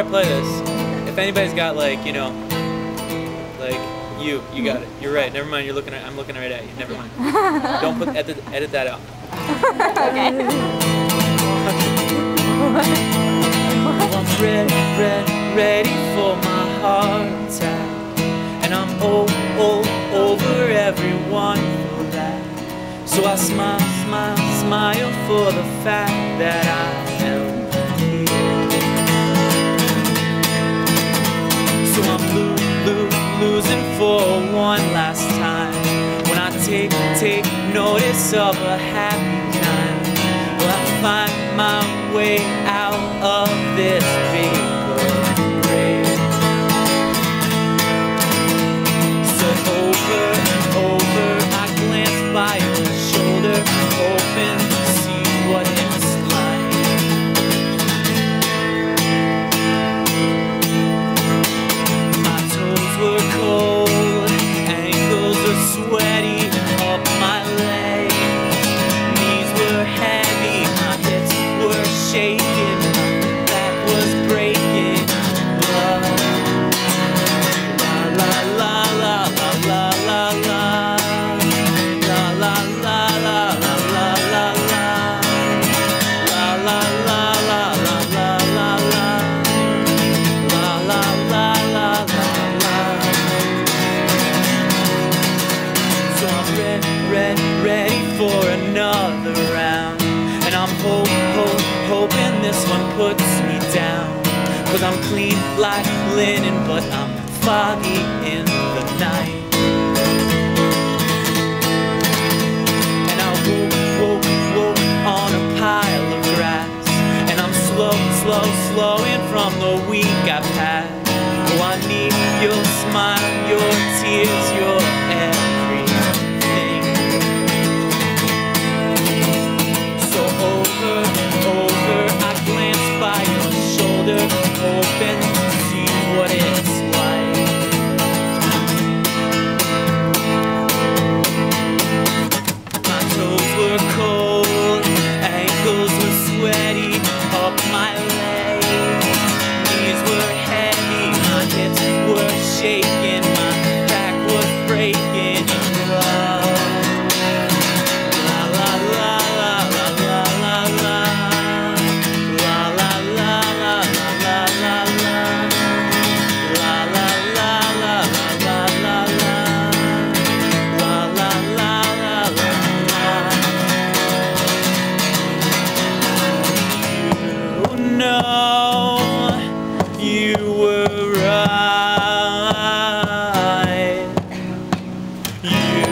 play this, if anybody's got like, you know, like you, you got it. You're right. Never mind. You're looking at. I'm looking right at you. Never mind. Don't put edit, edit that out. okay. I'm ready, ready, ready for my heart attack. And I'm oh, oh, over everyone for that. So I smile, smile, smile for the fact that I notice of a happy time. Will I find my way out of this ready, ready, for another round. And I'm hope, hope, hoping this one puts me down. Cause I'm clean like linen, but I'm foggy in the night. And I woke, woke, woke on a pile of grass. And I'm slow, slow, slowing from the week I've had. Oh, I need your smile, your tears, your everything. home, you were right. You